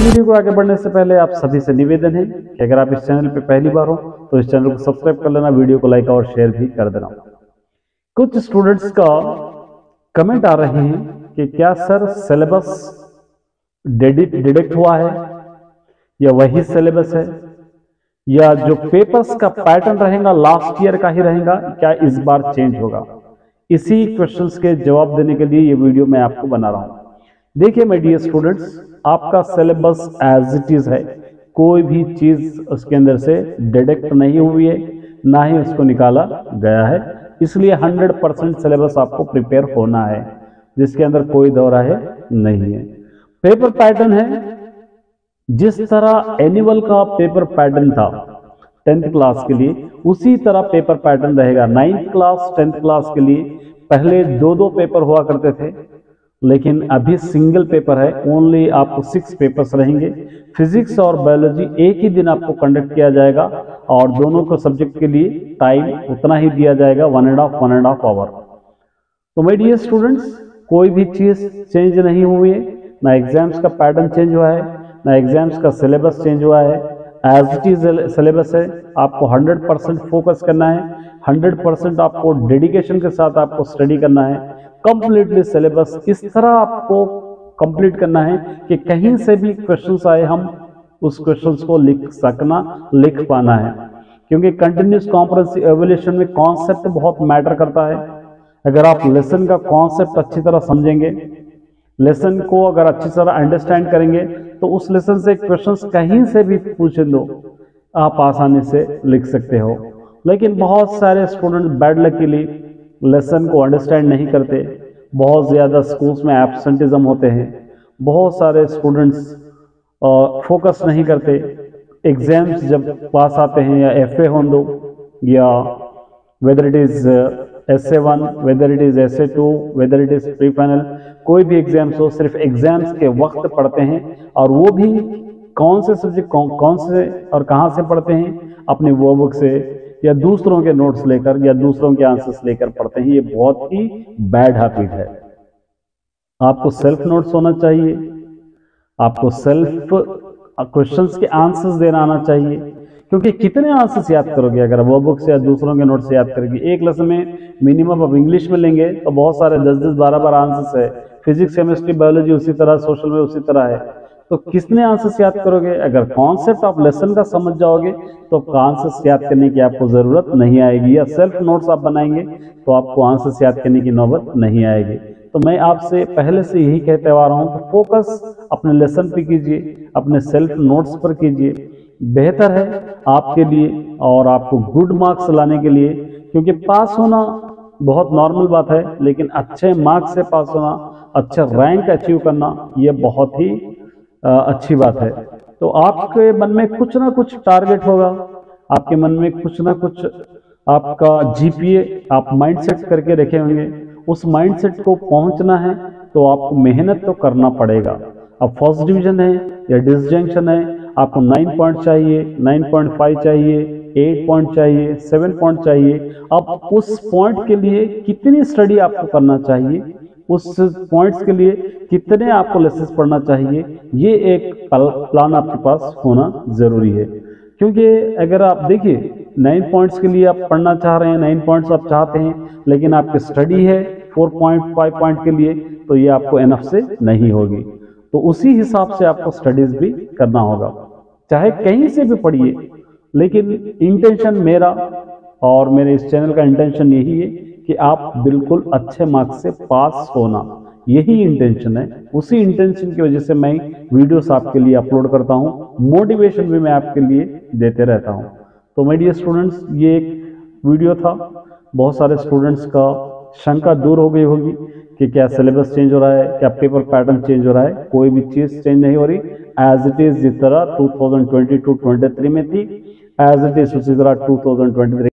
Video को आगे बढ़ने से पहले आप सभी से निवेदन है कि अगर आप इस चैनल पर पहली बार हो तो इस चैनल को सब्सक्राइब कर लेना, वीडियो को लाइक और शेयर भी कर देना। कुछ स्टूडेंट्स का कमेंट आ रहे हैं कि क्या सर सिलेबस डिडक्ट हुआ है, या वही सिलेबस है, या जो पेपर्स का पैटर्न रहेगा, लास्ट ईयर का ही रहेगा, क्या इस बार चेंज होगा? इसी क्वेश्चंस के जवाब देने के लिए ये वीडियो मैं आपको बना रहा हूँ। देखिए मेरे डियर स्टूडेंट्स आपका सिलेबस एज इट इज़ है। कोई भी चीज़ उसके अंदर से डिडक्ट नहीं हुई है, ना ही उसको निकाला गया है। इसलिए 100 परसेंट सिलेबस आपको प्रिपेयर होना है, जिसके अंदर कोई दौरा है, नहीं है। पेपर पैटर्न है। जिस तरह एनुअल का पेपर पैटर्न था टेंथ क्लास के लिए, उसी तरह पेपर पैटर्न रहेगा। नाइन्थ क्लास टेंथ क्लास के लिए पहले दो दो पेपर हुआ करते थे। लेकिन अभी सिंगल पेपर है ओनली आपको सिक्स पेपर्स रहेंगे। फिजिक्स और बायोलॉजी एक ही दिन आपको कंडक्ट किया जाएगा और दोनों को सब्जेक्ट के लिए टाइम उतना ही दिया जाएगा one and half one and half hour तो मेरी डियर स्टूडेंट्स कोई भी चीज़ चेंज नहीं हुई है। ना एग्ज़ाम्स का पैटर्न चेंज हुआ है, ना एग्ज़ाम्स का सिलेबस चेंज हुआ है। एज इट इज़ सिलेबस है, आपको 100 परसेंट फोकस करना है। 100 परसेंट आपको डेडिकेशन के साथ आपको स्टडी करना है। कंप्लीटली सिलेबस इस तरह आपको कंप्लीट करना है कि कहीं से भी क्वेश्चन आए, हम उस क्वेश्चन को लिख सकना, लिख पाना है। क्योंकि कंटिन्यूस कॉम्प्रेंसिव एवोल्यूशन में कॉन्सेप्ट बहुत मैटर करता है। अगर आप लेसन का कॉन्सेप्ट अच्छी तरह समझेंगे लेसन को अगर अच्छी तरह अंडरस्टैंड करेंगे तो उस लेसन से क्वेश्चंस कहीं से भी पूछ दो, आप आसानी से लिख सकते हो। लेकिन बहुत सारे स्टूडेंट बैड लकीली लेसन को अंडरस्टैंड नहीं करते। बहुत ज़्यादा स्कूल्स में एबसेंटिज्म होते हैं। बहुत सारे स्टूडेंट्स फोकस नहीं करते। एग्ज़ाम्स जब पास आते हैं या एफ़ ए हों दो या whether it is S A one whether it is S A two whether it is pre final कोई भी एग्ज़ाम्स हो सिर्फ़ एग्ज़ाम्स के वक्त पढ़ते हैं और वो भी कौन से सब्जेक्ट कौन, कौन से और कहाँ से पढ़ते हैं? अपने वो बुक से या दूसरों के नोट्स लेकर या दूसरों के आंसर्स लेकर पढ़ते हैं, ये बहुत ही बैड हैबिट है। आपको सेल्फ नोट्स होना चाहिए, आपको सेल्फ क्वेश्चंस के आंसर्स देना आना चाहिए, क्योंकि कितने आंसर्स याद करोगे अगर वो बुक से या दूसरों के नोट से याद करोगे? एक लेसन में मिनिमम आप इंग्लिश में लेंगे तो बहुत सारे दस दस बारह बार आंसर्स है फिजिक्स केमिस्ट्री बायोलॉजी उसी तरह सोशल में उसी तरह है। तो किसने आंसर्स याद करोगे? अगर कॉन्सेप्ट आप लेसन का समझ जाओगे तो आंसर्स याद करने की आपको ज़रूरत नहीं आएगी या सेल्फ नोट्स आप बनाएँगे तो आपको आंसर्स याद करने की नौबत नहीं आएगी। तो मैं आपसे पहले से यही कहते आ रहा हूँ कि फोकस अपने लेसन पे कीजिए, अपने सेल्फ नोट्स पर कीजिए। बेहतर है आपके लिए और आपको गुड मार्क्स लाने के लिए, क्योंकि पास होना बहुत नॉर्मल बात है, लेकिन अच्छे मार्क्स से पास होना अच्छा रैंक अचीव करना, ये बहुत ही अच्छी बात है। तो आपके मन में कुछ ना कुछ टारगेट होगा। आपके मन में कुछ ना कुछ आपका जीपीए आप माइंडसेट करके रखे होंगे। उस माइंडसेट को पहुँचना है तो आपको मेहनत तो करना पड़ेगा। अब फ़र्स्ट डिवीज़न है या डिसजंक्शन है, आपको नाइन पॉइंट चाहिए नाइन पॉइंट फाइव चाहिए एट पॉइंट चाहिए सेवन पॉइंट चाहिए। अब उस पॉइंट के लिए कितनी स्टडी आपको करना चाहिए? उस पॉइंट्स के लिए कितने आपको लेसेस पढ़ना चाहिए, ये एक प्लान आपके पास होना ज़रूरी है। क्योंकि अगर आप देखिए नाइन पॉइंट्स के लिए आप पढ़ना चाह रहे हैं नाइन पॉइंट्स आप चाहते हैं, लेकिन आपकी स्टडी है फोर पॉइंट फाइव पॉइंट के लिए तो ये आपको एनफ से नहीं होगी। तो उसी हिसाब से आपको स्टडीज़ भी करना होगा। चाहे कहीं से भी पढ़िए, लेकिन इंटेंशन मेरा और मेरे इस चैनल का इंटेंशन यही है कि आप बिल्कुल अच्छे मार्क्स से पास होना। यही इंटेंशन है। उसी इंटेंशन की वजह से मैं वीडियोस आपके लिए अपलोड करता हूँ। मोटिवेशन भी मैं आपके लिए देते रहता हूँ। तो माय डियर स्टूडेंट्स ये एक वीडियो था। बहुत सारे स्टूडेंट्स का शंका दूर हो गई होगी कि क्या सिलेबस चेंज हो रहा है, क्या पेपर पैटर्न चेंज हो रहा है। कोई भी चीज़ चेंज नहीं हो रही। एज इट इज़ जिस तरह 2022-23 में थी एज इट इज़ उसी तरह 2023